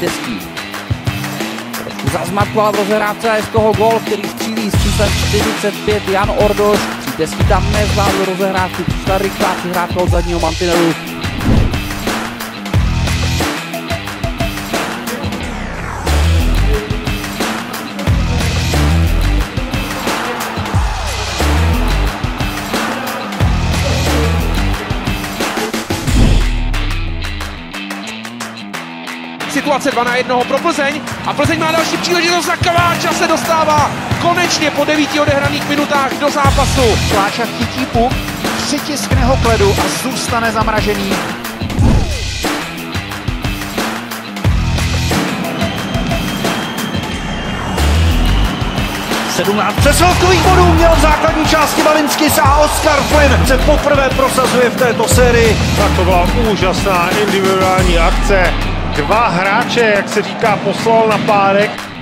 Trošku zazmatkoval v rozehrávce a je z toho gol, který střílí s číslem 45 Jan Ordoš. Svíteský tam nezvládl rozehrávku, přišla rychlá přihrávka od zadního mantinelu. Situace 2 na 1 pro Plzeň a Plzeň má další příležitost a Kováča se dostává konečně po devíti odehraných minutách do zápasu. Kláča chytí puk, přitiskne ho k ledu a zůstane zamražený. Sedmnáct přesilovkových bodů měl v základní části Balinsky a Oscar Flynn se poprvé prosazuje v této sérii. Tak to byla úžasná individuální akce. Dva hráče, jak se říká, poslal na párek.